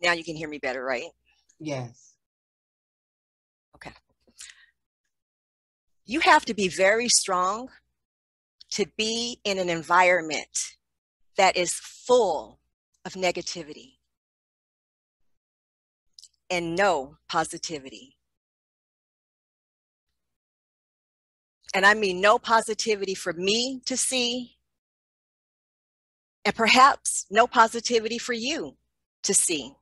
Now you can hear me better, right? Yes. Okay. You have to be very strong to be in an environment that is full of negativity and no positivity. And I mean no positivity for me to see, and perhaps no positivity for you to see.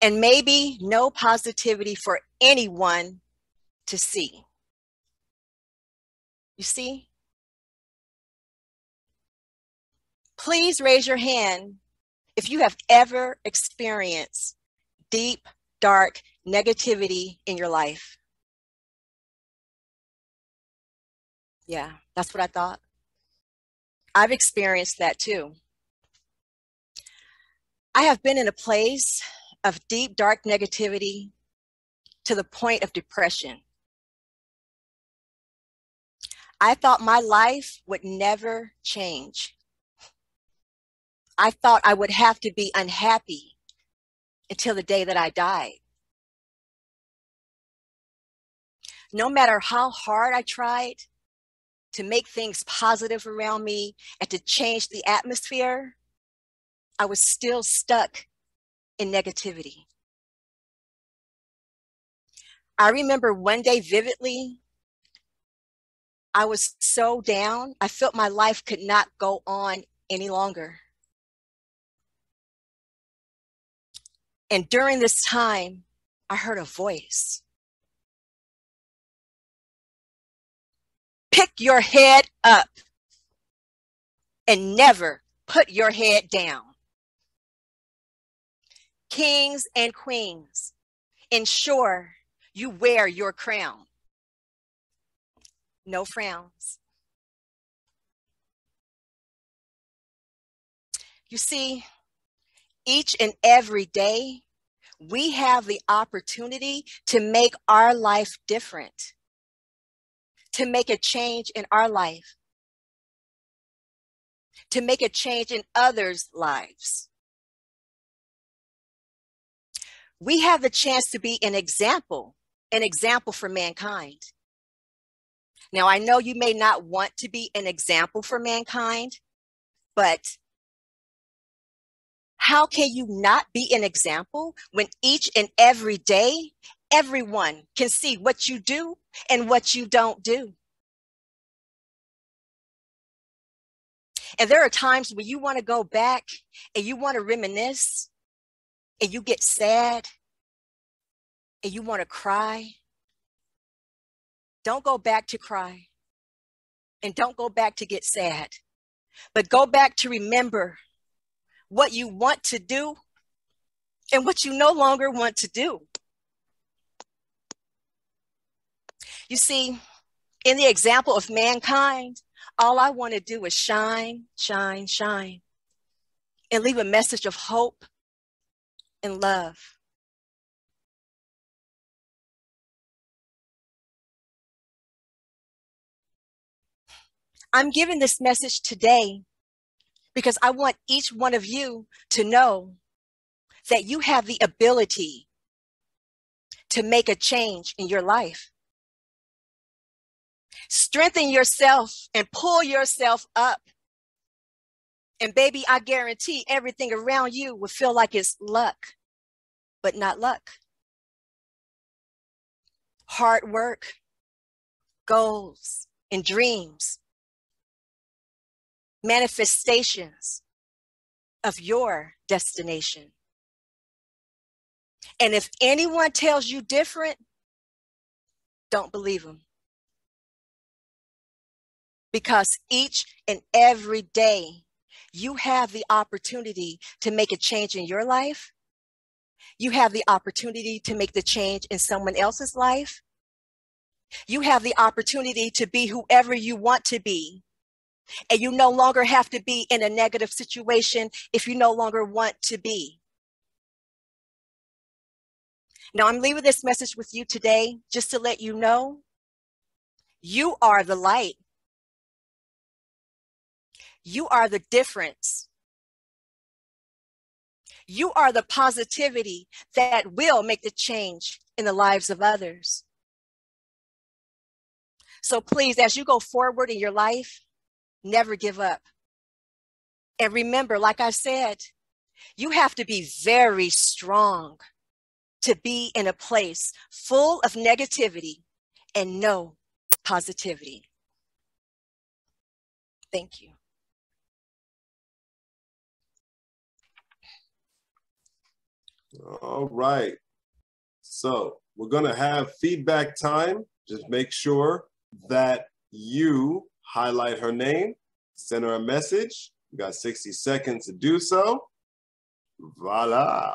And maybe no positivity for anyone to see. You see? Please raise your hand if you have ever experienced deep, dark negativity in your life. Yeah, that's what I thought. I've experienced that too. I have been in a place of deep, dark negativity to the point of depression. I thought my life would never change. I thought I would have to be unhappy until the day that I died. No matter how hard I tried to make things positive around me and to change the atmosphere, I was still stuck in negativity. I remember one day vividly, I was so down, I felt my life could not go on any longer. And during this time, I heard a voice. Pick your head up and never put your head down. Kings and queens, ensure you wear your crown. No frowns. You see, each and every day, we have the opportunity to make our life different, to make a change in our life, to make a change in others' lives. We have the chance to be an example, an example for mankind. Now, I know you may not want to be an example for mankind, but how can you not be an example when each and every day everyone can see what you do and what you don't do? And there are times when you want to go back and you want to reminisce and you get sad and you want to cry. Don't go back to cry and don't go back to get sad, but go back to remember what you want to do and what you no longer want to do. You see, in the example of mankind, all I want to do is shine, shine, shine, and leave a message of hope and love. I'm giving this message today because I want each one of you to know that you have the ability to make a change in your life. Strengthen yourself and pull yourself up. And baby, I guarantee everything around you will feel like it's luck, but not luck. Hard work, goals, and dreams manifestations of your destination. And if anyone tells you different, don't believe them. Because each and every day you have the opportunity to make a change in your life. You have the opportunity to make the change in someone else's life. You have the opportunity to be whoever you want to be and you no longer have to be in a negative situation if you no longer want to be. Now, I'm leaving this message with you today just to let you know you are the light. You are the difference. You are the positivity that will make the change in the lives of others. So please, as you go forward in your life, never give up. And remember, like I said, you have to be very strong to be in a place full of negativity and no positivity. Thank you. All right. So we're going to have feedback time. Just make sure that you highlight her name, send her a message. You got 60 seconds to do so. Voila.